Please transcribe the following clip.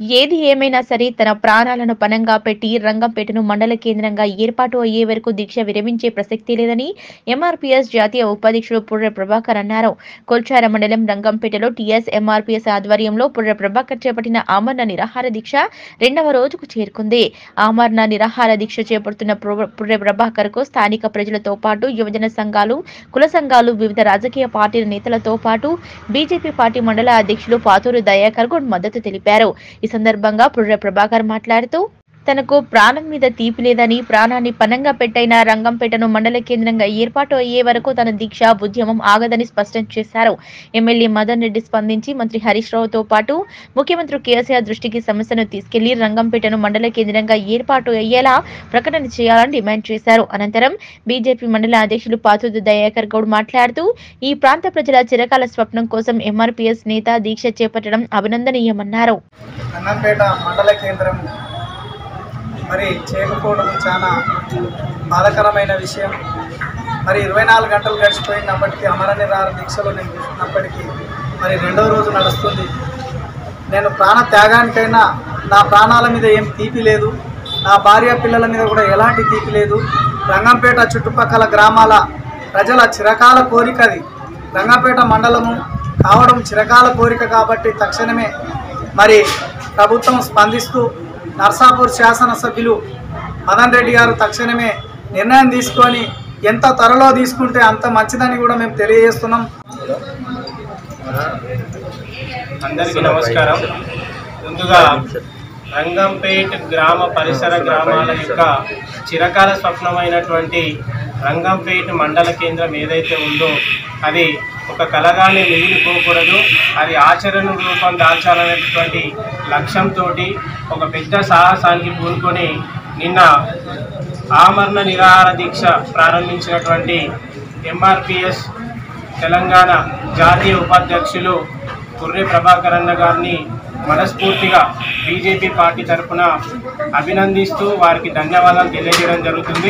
ఏది ఏమైనా సరే తన ప్రాణాలను పణంగా పెట్టి రంగంపేటను మండల కేంద్రంగా ఏర్పాటు అయ్యే వరకు దీక్ష విరమించే ప్రసక్తి లేదని ఎంఆర్పీఎస్ జాతీయ ఉపాధ్యక్షుడు పుర్రె ప్రభాకర్ అన్నారు. కొల్చార మండలం రంగంపేటలో టీఎస్ ఎంఆర్పీఎస్ ఆధ్వర్యంలో పుర్రె ప్రభాకర్ చేపట్టిన ఆమరణ నిరాహార దీక్ష రెండవ రోజుకు చేరుకుంది. ఆమరణ నిరాహార దీక్ష చేపడుతున్న పుర్రె- పుర్రె ప్రభాకర్కు స్థానిక ప్రజలతో పాటు యువజన సంఘాలు కుల సంఘాలు వివిధ రాజకీయ పార్టీల నేతలతో పాటు బీజేపీ పార్టీ మండల అధ్యక్షులు పాతూరు దయాకర్ గౌడ్ మద్దతు తెలిపారు. ఈ సందర్భంగా పుర్రె ప్రభాకర్ మాట్లాడుతూ తనకు ప్రాణం మీద తీపి లేదని ప్రాణాన్ని పనంగా పెట్టైన రంగంపేటను మండల కేంద్రంగా ఏర్పాటు అయ్యే వరకు తన దీక్ష ఉద్యమం ఆగదని స్పష్టం చేశారు. ఎమ్మెల్యే మదన్ రెడ్డి స్పందించి మంత్రి హరీష్ రావుతో పాటు ముఖ్యమంత్రి కేసీఆర్ దృష్టికి సమస్యను తీసుకెళ్ళి రంగంపేటను మండల కేంద్రంగా ఏర్పాటు అయ్యేలా ప్రకటన చేయాలని డిమాండ్ చేశారు. అనంతరం బీజేపీ మండల అధ్యక్షులు పాతుదు దయాకర్ గౌడ్ మాట్లాడుతూ ఈ ప్రాంత ప్రజల చిరకాల స్వప్నం కోసం ఎంఆర్పీఎస్ నేత దీక్ష చేపట్టడం అభినందనీయమన్నారు. అన్నంపేట మండల కేంద్రం మరి చేయకపోవడం చాలా బాధకరమైన విషయం. మరి ఇరవై నాలుగు గంటలు గడిచిపోయినప్పటికీ అమరని నిరాహార దీక్షలో నేను కూర్చున్నప్పటికీ మరి రెండవ రోజు నడుస్తుంది. నేను ప్రాణ త్యాగానికైనా నా ప్రాణాల మీద ఏం తీపి లేదు. నా భార్య పిల్లల మీద కూడా ఎలాంటి తీపి లేదు. రంగంపేట చుట్టుపక్కల గ్రామాల ప్రజల చిరకాల కోరిక అది. రంగంపేట మండలము కావడం చిరకాల కోరిక కాబట్టి తక్షణమే మరి ప్రభుత్వం స్పందిస్తూ నర్సాపూర్ శాసనసభ్యులు మదన్ రెడ్డి గారు తక్షణమే నిర్ణయం తీసుకొని ఎంత త్వరలో తీసుకుంటే అంత మంచిదని కూడా మేము తెలియజేస్తున్నాం. అందరికీ నమస్కారం. ముందుగా రంగంపేట్ గ్రామ పరిసర గ్రామాల యొక్క చిరకాల స్వప్నమైనటువంటి రంగంపేట్ మండల కేంద్రం ఏదైతే ఉందో అది ఒక కలగానే మిగిలిపోకూడదు అది ఆచరణ రూపం దాల్చాలనేటువంటి లక్ష్యంతో ఒక పెద్ద సాహసానికి పూనుకొని నిన్న ఆమరణ నిరాహార దీక్ష ప్రారంభించినటువంటి ఎంఆర్పిఎస్ తెలంగాణ జాతీయ ఉపాధ్యక్షులు కుర్రే ప్రభాకర్ అన్న గారిని మనస్ఫూర్తిగా బీజేపీ పార్టీ తరఫున అభినందిస్తూ వారికి ధన్యవాదాలు తెలియజేయడం జరుగుతుంది.